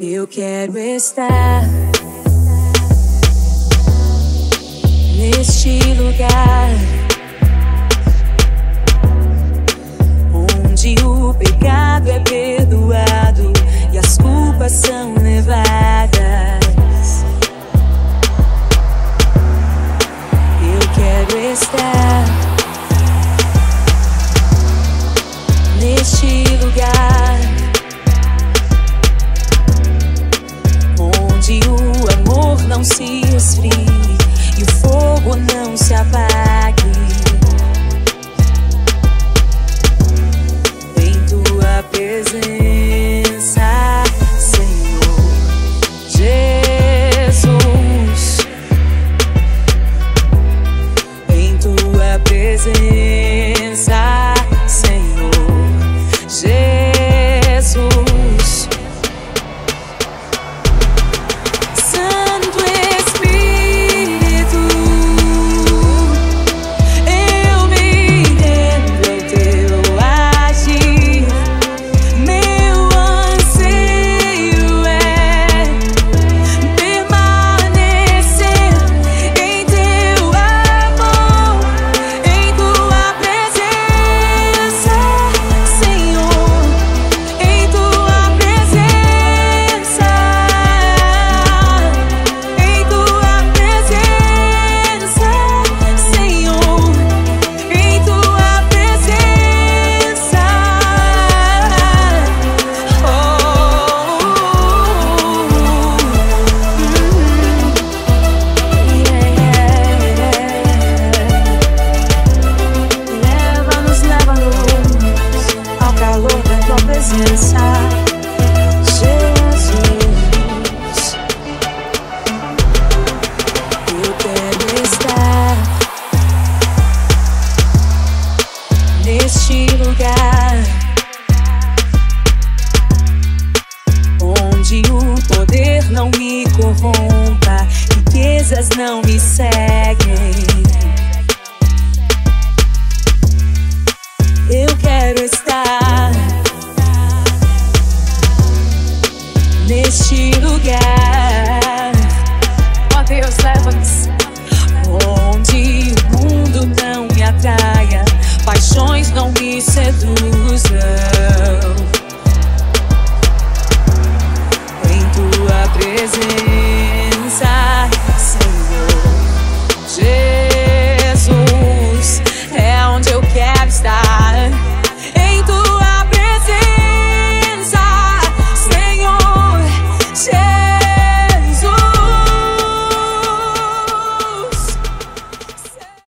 Eu quero estar neste lugar onde o pecado é perdoado e as culpas são levadas. Eu quero estar neste lugar. prison presença. neste lugar onde o poder não me corrompa, riquezas não me seguem. crazy.